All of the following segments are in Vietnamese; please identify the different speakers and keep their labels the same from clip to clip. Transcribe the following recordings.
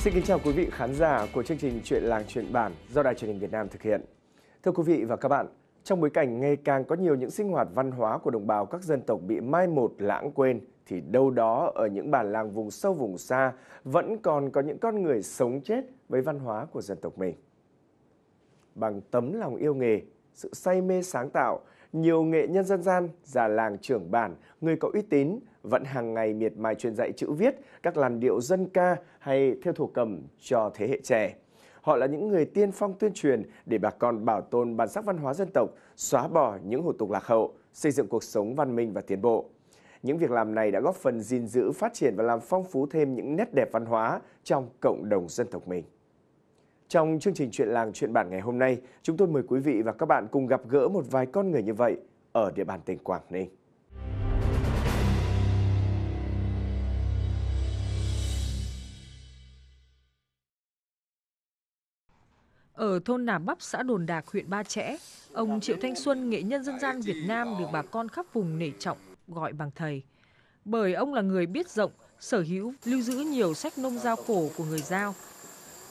Speaker 1: Xin kính chào quý vị khán giả của chương trình Chuyện làng chuyện bản do Đài truyền hình Việt Nam thực hiện. Thưa quý vị và các bạn, trong bối cảnh ngày càng có nhiều những sinh hoạt văn hóa của đồng bào các dân tộc bị mai một lãng quên thì đâu đó ở những bản làng vùng sâu vùng xa vẫn còn có những con người sống chết với văn hóa của dân tộc mình. Bằng tấm lòng yêu nghề, sự say mê sáng tạo, nhiều nghệ nhân dân gian, già làng trưởng bản, người có uy tín vẫn hàng ngày miệt mài truyền dạy chữ viết, các làn điệu dân ca hay theo thổ cầm cho thế hệ trẻ. Họ là những người tiên phong tuyên truyền để bà con bảo tồn bản sắc văn hóa dân tộc, xóa bỏ những hủ tục lạc hậu, xây dựng cuộc sống văn minh và tiến bộ. Những việc làm này đã góp phần gìn giữ, phát triển và làm phong phú thêm những nét đẹp văn hóa trong cộng đồng dân tộc mình. Trong chương trình Chuyện làng chuyện bản ngày hôm nay, chúng tôi mời quý vị và các bạn cùng gặp gỡ một vài con người như vậy ở địa bàn tỉnh Quảng Ninh.
Speaker 2: Ở thôn Nà Bắp, xã Đồn Đạc, huyện Ba Chẽ, ông Triệu Thanh Xuân, nghệ nhân dân gian Việt Nam được bà con khắp vùng nể trọng gọi bằng thầy. Bởi ông là người biết rộng, sở hữu, lưu giữ nhiều sách nông giao cổ của người Giao.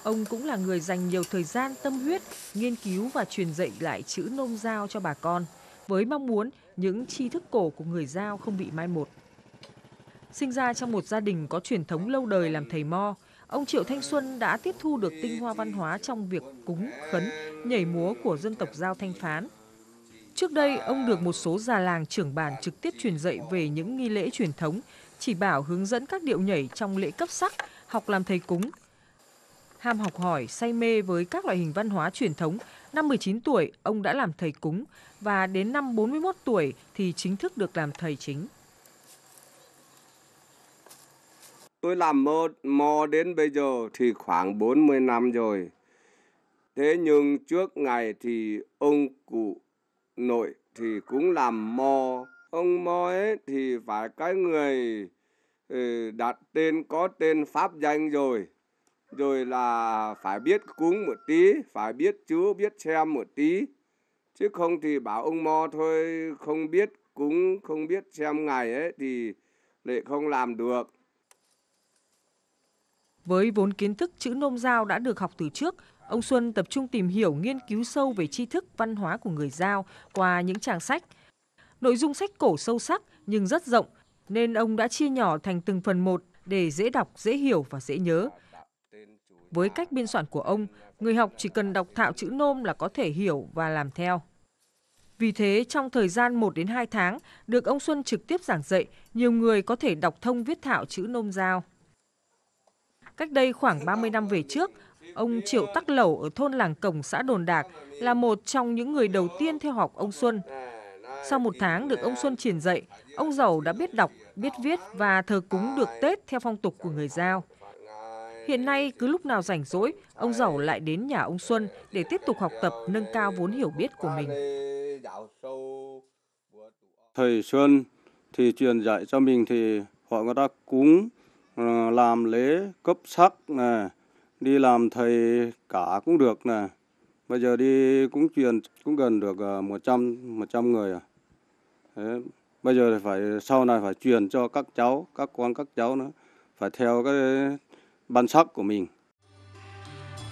Speaker 2: Ông cũng là người dành nhiều thời gian tâm huyết, nghiên cứu và truyền dạy lại chữ nôm giao cho bà con, với mong muốn những tri thức cổ của người Giao không bị mai một. Sinh ra trong một gia đình có truyền thống lâu đời làm thầy mo, ông Triệu Thanh Xuân đã tiếp thu được tinh hoa văn hóa trong việc cúng, khấn, nhảy múa của dân tộc Giao Thanh Phán. Trước đây, ông được một số già làng trưởng bản trực tiếp truyền dạy về những nghi lễ truyền thống, chỉ bảo hướng dẫn các điệu nhảy trong lễ cấp sắc, học làm thầy cúng. Ham học hỏi, say mê với các loại hình văn hóa truyền thống, năm 19 tuổi ông đã làm thầy cúng và đến năm 41 tuổi thì chính thức được làm thầy chính.
Speaker 3: Tôi làm mò, mò đến bây giờ thì khoảng 40 năm rồi. Thế nhưng trước ngày thì ông cụ nội thì cũng làm mò. Ông mò ấy thì phải cái người ừ, đặt tên có tên pháp danh rồi. Rồi là phải biết cúng một tí, phải biết chữ, biết xem một tí. Chứ không thì bảo ông mo thôi, không biết cúng, không biết xem ngày ấy thì lại không làm được.
Speaker 2: Với vốn kiến thức chữ nôm giao đã được học từ trước, ông Xuân tập trung tìm hiểu nghiên cứu sâu về tri thức văn hóa của người Giao qua những trang sách. Nội dung sách cổ sâu sắc nhưng rất rộng, nên ông đã chia nhỏ thành từng phần một để dễ đọc, dễ hiểu và dễ nhớ. Với cách biên soạn của ông, người học chỉ cần đọc thạo chữ nôm là có thể hiểu và làm theo. Vì thế, trong thời gian 1 đến 2 tháng, được ông Xuân trực tiếp giảng dạy, nhiều người có thể đọc thông viết thạo chữ nôm giao. Cách đây khoảng 30 năm về trước, ông Triệu Tắc Lẩu ở thôn Làng Cổng, xã Đồn Đạc là một trong những người đầu tiên theo học ông Xuân. Sau một tháng được ông Xuân truyền dạy, ông Dầu đã biết đọc, biết viết và thờ cúng được Tết theo phong tục của người Giao. Hiện nay, cứ lúc nào rảnh rỗi, ông Dẩu lại đến nhà ông Xuân để tiếp tục học tập nâng cao vốn hiểu biết của mình.
Speaker 3: Thầy Xuân thì truyền dạy cho mình thì họ người ta cúng ờ, làm lễ cấp sắc nè đi làm thầy cả cũng được nè bây giờ đi cũng truyền cũng gần được ờ, một trăm một trăm người à Thế, bây giờ thì phải sau này phải truyền cho các cháu các con các cháu nữa phải theo cái bản sắc của mình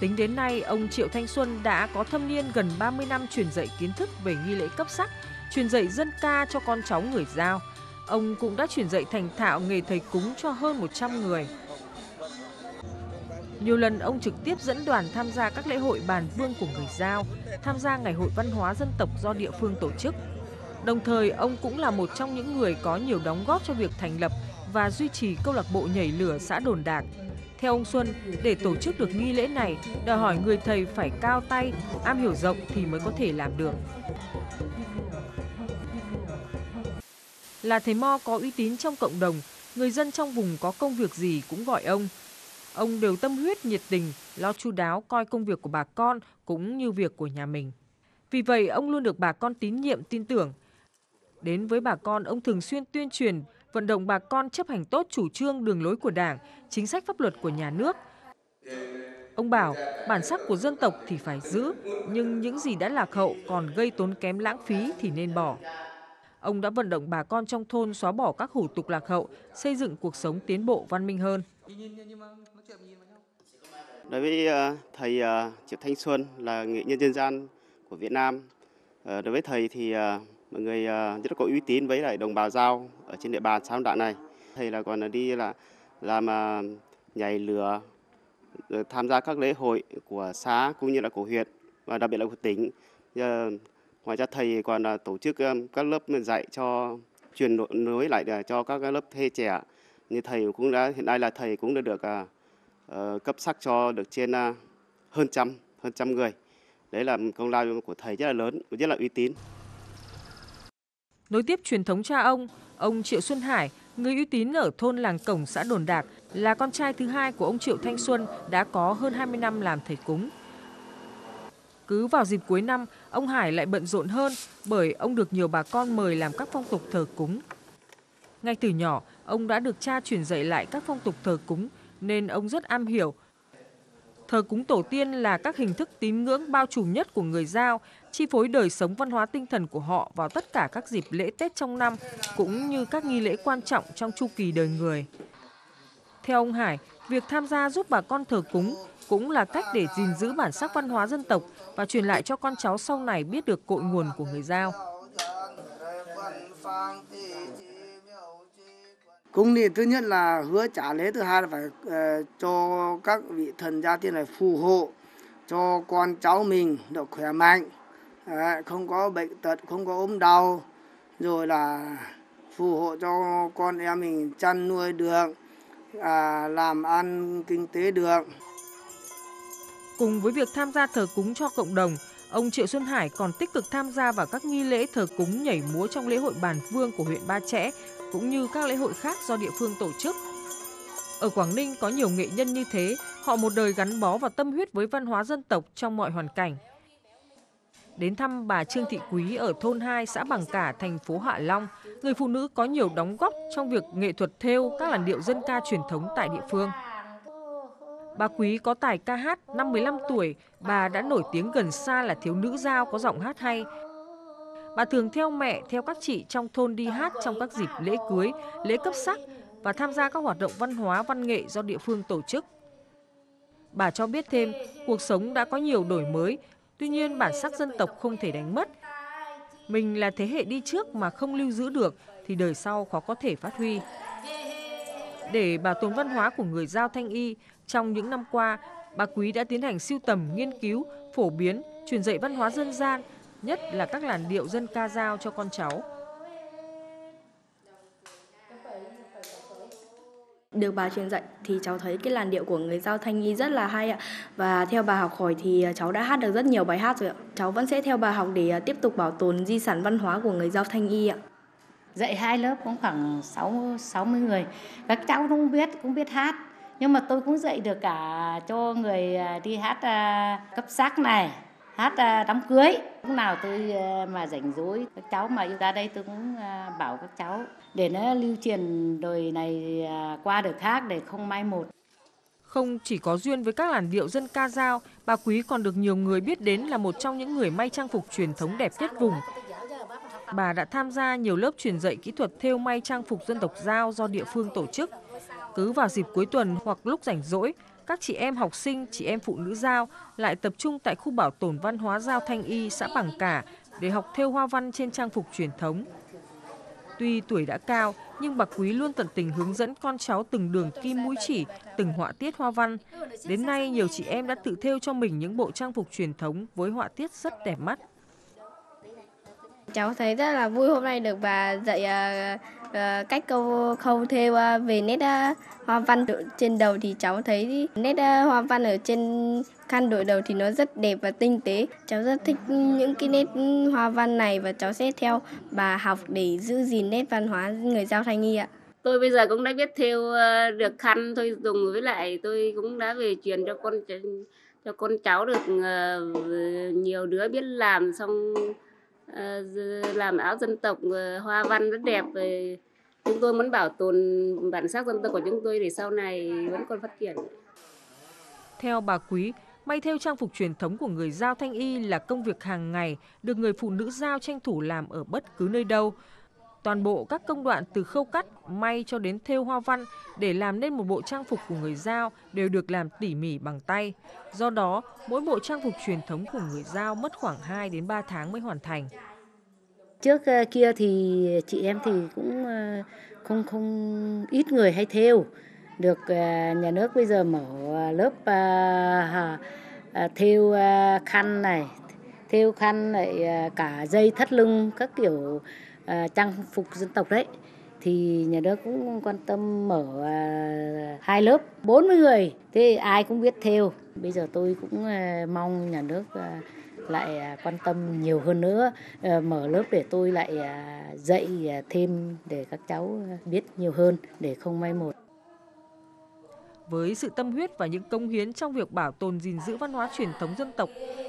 Speaker 2: Tính đến nay, ông Triệu Thanh Xuân đã có thâm niên gần 30 năm truyền dạy kiến thức về nghi lễ cấp sắc, truyền dạy dân ca cho con cháu người Giao, Ông cũng đã truyền dạy thành thạo nghề thầy cúng cho hơn 100 người. Nhiều lần ông trực tiếp dẫn đoàn tham gia các lễ hội bàn vương của người Giao, tham gia ngày hội văn hóa dân tộc do địa phương tổ chức. Đồng thời, ông cũng là một trong những người có nhiều đóng góp cho việc thành lập và duy trì câu lạc bộ nhảy lửa xã Đồn Đạc. Theo ông Xuân, để tổ chức được nghi lễ này, đòi hỏi người thầy phải cao tay, am hiểu rộng thì mới có thể làm được. Là thầy Mo có uy tín trong cộng đồng, người dân trong vùng có công việc gì cũng gọi ông. Ông đều tâm huyết nhiệt tình, lo chu đáo coi công việc của bà con cũng như việc của nhà mình. Vì vậy, ông luôn được bà con tín nhiệm tin tưởng. Đến với bà con, ông thường xuyên tuyên truyền, vận động bà con chấp hành tốt chủ trương đường lối của Đảng, chính sách pháp luật của nhà nước. Ông bảo, bản sắc của dân tộc thì phải giữ, nhưng những gì đã lạc hậu còn gây tốn kém lãng phí thì nên bỏ. Ông đã vận động bà con trong thôn xóa bỏ các hủ tục lạc hậu, xây dựng cuộc sống tiến bộ văn minh hơn.
Speaker 4: Đối với ờ, thầy ờ, Triệu Thanh Xuân là nghệ nhân dân gian của Việt Nam. Ờ, đối với thầy thì mọi người ờ, rất có uy tín với lại đồng bào giao ở trên địa bàn xã Hòn Đạn này. Thầy là còn đi là làm ờ, nhảy lửa, tham gia các lễ hội của xã cũng như là của huyện và đặc biệt là của tỉnh. Ngoài ra thầy còn tổ chức các lớp dạy cho truyền nối lại ờ, cho các lớp thế trẻ. Như thầy cũng đã hiện nay là thầy cũng đã được cấp sắc cho được trên hơn trăm hơn trăm người. Đấy là công lao của thầy rất là lớn, rất là uy tín.
Speaker 2: Nối tiếp truyền thống cha ông, ông Triệu Xuân Hải, người uy tín ở thôn làng Cổng xã Đồn Đạc, là con trai thứ hai của ông Triệu Thanh Xuân đã có hơn 20 năm làm thầy cúng. Cứ vào dịp cuối năm, ông Hải lại bận rộn hơn bởi ông được nhiều bà con mời làm các phong tục thờ cúng. Ngay từ nhỏ, ông đã được cha truyền dạy lại các phong tục thờ cúng nên ông rất am hiểu. Thờ cúng tổ tiên là các hình thức tín ngưỡng bao trùm nhất của người Giao, chi phối đời sống văn hóa tinh thần của họ vào tất cả các dịp lễ Tết trong năm, cũng như các nghi lễ quan trọng trong chu kỳ đời người. Theo ông Hải, việc tham gia giúp bà con thờ cúng cũng là cách để gìn giữ bản sắc văn hóa dân tộc và truyền lại cho con cháu sau này biết được cội nguồn của người Giao.
Speaker 5: Cúng thì thứ nhất là hứa trả lễ, thứ hai là phải uh, cho các vị thần gia tiên này phù hộ cho con cháu mình được khỏe mạnh, không có bệnh tật, không có ốm đau, rồi là phù hộ cho con em mình chăn nuôi được, à, làm ăn kinh tế được.
Speaker 2: Cùng với việc tham gia thờ cúng cho cộng đồng, ông Triệu Xuân Hải còn tích cực tham gia vào các nghi lễ thờ cúng nhảy múa trong lễ hội bàn vương của huyện Ba Chẽ, cũng như các lễ hội khác do địa phương tổ chức. Ở Quảng Ninh có nhiều nghệ nhân như thế, họ một đời gắn bó và tâm huyết với văn hóa dân tộc trong mọi hoàn cảnh. Đến thăm bà Trương Thị Quý ở thôn 2 xã Bằng Cả, thành phố Hạ Long, người phụ nữ có nhiều đóng góp trong việc nghệ thuật thêu các làn điệu dân ca truyền thống tại địa phương. Bà Quý có tài ca hát, năm 15 tuổi, bà đã nổi tiếng gần xa là thiếu nữ giao có giọng hát hay. Bà thường theo mẹ, theo các chị trong thôn đi hát trong các dịp lễ cưới, lễ cấp sắc và tham gia các hoạt động văn hóa, văn nghệ do địa phương tổ chức. Bà cho biết thêm, cuộc sống đã có nhiều đổi mới, tuy nhiên bản sắc dân tộc không thể đánh mất. Mình là thế hệ đi trước mà không lưu giữ được thì đời sau khó có thể phát huy. Để bảo tồn văn hóa của người Giao Thanh Y, trong những năm qua, bà Quý đã tiến hành siêu tầm, nghiên cứu, phổ biến, truyền dạy văn hóa dân gian, nhất là các làn điệu dân ca Giao cho con cháu.
Speaker 6: Được bà truyền dạy thì cháu thấy cái làn điệu của người Giao Thanh Y rất là hay ạ. Và theo bà học hỏi thì à, cháu đã hát được rất nhiều bài hát rồi ạ. Cháu vẫn sẽ theo bà học để à, tiếp tục bảo tồn di sản văn hóa của người Giao Thanh Y ạ
Speaker 7: dạy hai lớp cũng khoảng 6, 60 người. Các cháu cũng biết, cũng biết hát. Nhưng mà tôi cũng dạy được cả cho người à, đi hát cấp sắc này, hát à, đám cưới. Lúc nào tôi à, mà rảnh rỗi, các cháu mà ra đây tôi cũng à, bảo các cháu để nó lưu truyền đời này qua đời khác để không mai một.
Speaker 2: Không chỉ có duyên với các làn điệu dân ca dao, bà Quý còn được nhiều người biết đến là một trong những người may trang phục truyền thống đẹp nhất vùng bà đã tham gia nhiều lớp truyền dạy kỹ thuật thêu may trang phục dân tộc Giao do địa phương tổ chức. Cứ vào dịp cuối tuần hoặc lúc rảnh rỗi, các chị em học sinh, chị em phụ nữ Giao lại tập trung tại khu bảo tồn văn hóa Giao Thanh Y, xã Bằng Cả để học thêu hoa văn trên trang phục truyền thống. Tuy tuổi đã cao, nhưng bà Quý luôn tận tình hướng dẫn con cháu từng đường kim mũi chỉ, từng họa tiết hoa văn. Đến nay, nhiều chị em đã tự thêu cho mình những bộ trang phục truyền thống với họa tiết rất đẹp mắt.
Speaker 8: Cháu thấy rất là vui hôm nay được bà dạy uh, cách câu khâu thêu uh, ờ, về nét uh, hoa văn trên đầu thì cháu thấy nét uh, hoa văn ở trên khăn đội đầu thì nó rất đẹp và tinh tế. Cháu rất thích những cái nét hoa văn này và cháu sẽ theo bà học để giữ gìn nét văn hóa người Giao Thanh Y ạ.
Speaker 9: Tôi bây giờ cũng đã biết thêu được khăn thôi dùng với lại tôi cũng đã về truyền cho con cho con cháu được nhiều đứa biết làm xong Ờ, làm áo dân tộc ờ, hoa văn rất đẹp rồi chúng tôi muốn bảo tồn bản sắc dân tộc của chúng tôi để sau này vẫn còn phát triển.
Speaker 2: Theo bà Quý, may theo trang phục truyền thống của người Giao Thanh Y là công việc hàng ngày được người phụ nữ Giao tranh thủ làm ở bất cứ nơi đâu. Toàn bộ các công đoạn từ khâu cắt, may cho đến thêu hoa văn để làm nên một bộ trang phục của người Giao đều được làm tỉ mỉ bằng tay. Do đó, mỗi bộ trang phục truyền thống của người Giao mất khoảng 2 đến 3 tháng mới hoàn thành.
Speaker 7: Trước ờ, kia thì chị em thì cũng ờ, không không ít người hay thêu. Được ờ, nhà nước bây giờ mở lớp thêu khăn này, thêu khăn lại cả dây thắt lưng các kiểu À, trang phục dân tộc đấy thì nhà nước cũng quan tâm mở à, hai lớp 40 người. Thế ai cũng biết theo. bây giờ tôi cũng à, mong nhà nước lại à, quan tâm nhiều hơn nữa. Mở lớp để tôi lại à, dạy à, thêm để các cháu biết nhiều hơn để không may một.
Speaker 2: Với sự tâm huyết và những công hiến trong việc bảo tồn gìn giữ văn hóa truyền thống dân tộc,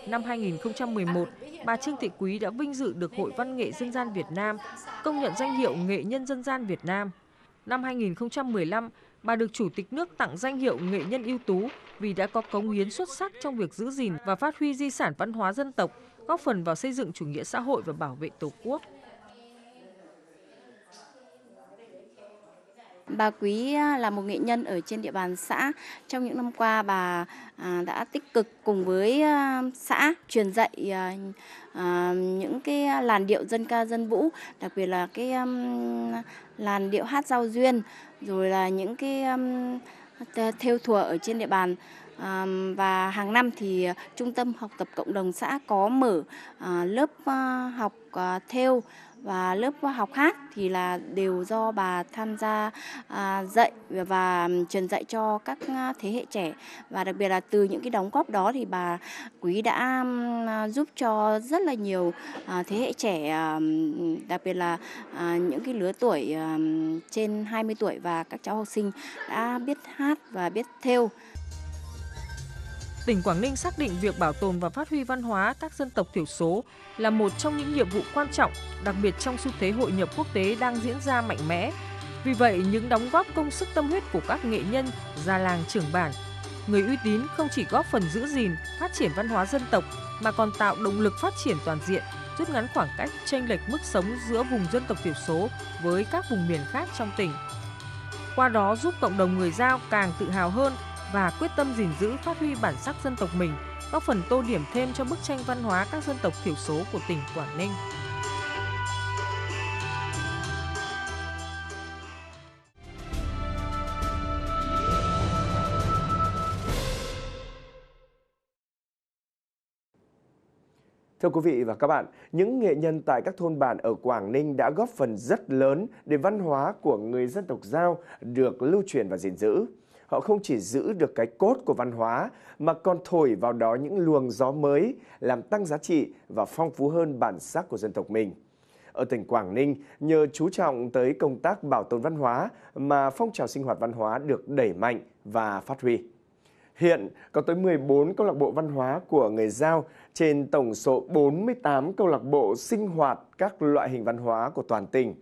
Speaker 2: năm 2011, bà Trương Thị Quý đã vinh dự được Hội Văn nghệ Dân gian Việt Nam công nhận danh hiệu Nghệ nhân dân gian Việt Nam. Năm 2015, bà được Chủ tịch nước tặng danh hiệu Nghệ nhân ưu tú vì đã có cống hiến xuất sắc trong việc giữ gìn và phát huy di sản văn hóa dân tộc, góp phần vào xây dựng chủ nghĩa xã hội và bảo vệ Tổ quốc.
Speaker 10: Bà Quý à, là một nghệ nhân ở trên địa bàn xã. Trong những năm qua bà à, đã tích cực cùng với à, xã truyền dạy những cái làn điệu dân ca dân vũ, đặc biệt là cái làn điệu hát giao duyên, rồi là những cái theo thùa ở trên địa bàn và hàng năm thì trung tâm học tập cộng đồng xã có mở lớp học theo và lớp học hát thì là đều do bà tham gia à, dạy và truyền dạy cho các thế hệ trẻ. Và đặc biệt là từ những cái đóng góp đó thì bà quý đã à, giúp cho rất là nhiều à, thế hệ trẻ à, đặc biệt là những cái lứa tuổi trên 20 tuổi và các cháu học sinh đã biết hát và biết theo
Speaker 2: tỉnh Quảng Ninh xác định việc bảo tồn và phát huy văn hóa các dân tộc thiểu số là một trong những nhiệm vụ quan trọng, đặc biệt trong xu thế hội nhập quốc tế đang diễn ra mạnh mẽ. Vì vậy, những đóng góp công sức tâm huyết của các nghệ nhân, già làng trưởng bản, người uy tín không chỉ góp phần giữ gìn, phát triển văn hóa dân tộc mà còn tạo động lực phát triển toàn diện, rút ngắn khoảng cách chênh lệch mức sống giữa vùng dân tộc thiểu số với các vùng miền khác trong tỉnh. Qua đó giúp cộng đồng người Giao càng tự hào hơn và quyết tâm gìn giữ phát huy bản sắc dân tộc mình, góp phần tô điểm thêm cho bức tranh văn hóa các dân tộc thiểu số của tỉnh Quảng Ninh.
Speaker 1: Thưa quý vị và các bạn, những nghệ nhân tại các thôn bản ở Quảng Ninh đã góp phần rất lớn để văn hóa của người dân tộc Giao được lưu truyền và gìn giữ họ không chỉ giữ được cái cốt của văn hóa mà còn thổi vào đó những luồng gió mới làm tăng giá trị và phong phú hơn bản sắc của dân tộc mình. Ở tỉnh Quảng Ninh, nhờ chú trọng tới công tác bảo tồn văn hóa mà phong trào sinh hoạt văn hóa được đẩy mạnh và phát huy. Hiện có tới 14 câu lạc bộ văn hóa của người Giao trên tổng số 48 câu lạc bộ sinh hoạt các loại hình văn hóa của toàn tỉnh.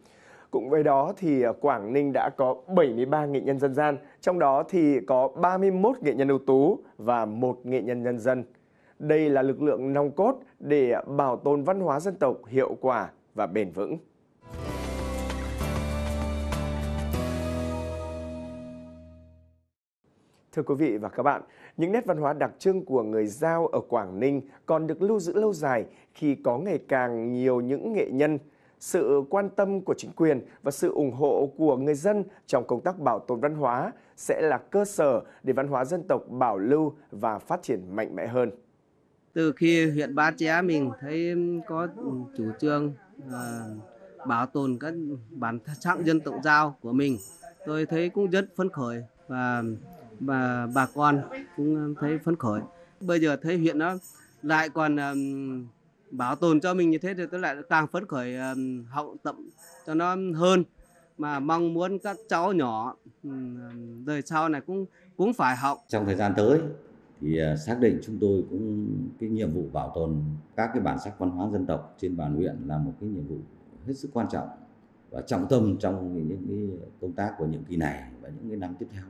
Speaker 1: Cũng với đó thì à, Quảng Ninh đã có 73 nghệ nhân dân gian, trong đó thì có 31 nghệ nhân ưu tú và một nghệ nhân nhân dân. Đây là lực lượng nòng cốt để à, bảo tồn văn hóa dân tộc hiệu quả và bền vững. Thưa quý vị và các bạn, những nét văn hóa đặc trưng của người Giao ở Quảng Ninh còn được lưu giữ lâu dài khi có ngày càng nhiều những nghệ nhân sự quan tâm của chính quyền và sự ủng hộ của người dân trong công tác bảo tồn văn hóa sẽ là cơ sở để văn hóa dân tộc bảo lưu và phát triển mạnh mẽ hơn.
Speaker 11: Từ khi huyện Ba Ché mình thấy có chủ trương à, bảo tồn các bản sắc dân tộc giao của mình, tôi thấy cũng rất phấn khởi và và bà con cũng thấy phấn khởi. Bây giờ thấy huyện nó lại còn um, bảo tồn cho mình như thế thì tôi lại càng phấn khởi học tập cho nó hơn mà mong muốn các cháu nhỏ đời sau này cũng cũng phải học
Speaker 12: trong thời gian tới thì ờ, xác định chúng tôi cũng, cái nhiệm vụ bảo tồn các cái bản sắc văn hóa dân tộc trên bàn huyện là một cái nhiệm vụ hết sức quan trọng và trọng tâm trong những cái công tác của nhiệm kỳ này và những cái năm tiếp theo.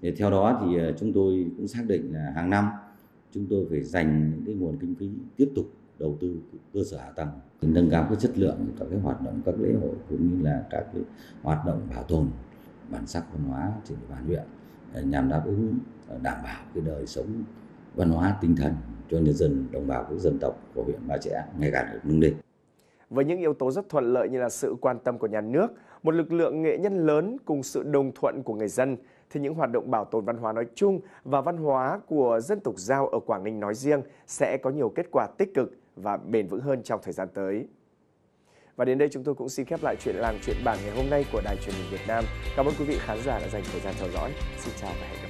Speaker 12: Để theo đó thì ờ, chúng tôi cũng xác định là hàng năm chúng tôi phải dành những cái nguồn kinh phí tiếp tục đầu tư cơ sở hạ tầng nâng cao cái chất lượng các cái hoạt động các lễ hội cũng như là các cái hoạt động bảo tồn bản sắc văn hóa trên địa bàn huyện à, nhằm đáp ứng à, đảm bảo cái đời sống văn hóa tinh thần cho nhân dân đồng bào các dân tộc của huyện Ba Chẽ ngày càng được nâng lên.
Speaker 1: Với những yếu tố rất thuận lợi như là sự quan tâm của nhà nước, một lực lượng nghệ nhân lớn cùng sự đồng thuận của người dân, thì những hoạt động bảo tồn văn hóa nói chung và văn hóa của dân tộc Giao ở Quảng Ninh nói riêng sẽ có nhiều kết quả tích cực và bền vững hơn trong thời gian tới. Và đến đây chúng tôi cũng xin khép lại chuyện làng, chuyện bản ngày hôm nay của Đài truyền hình Việt Nam. Cảm ơn quý vị khán giả đã dành thời gian theo dõi. Xin chào và hẹn gặp lại.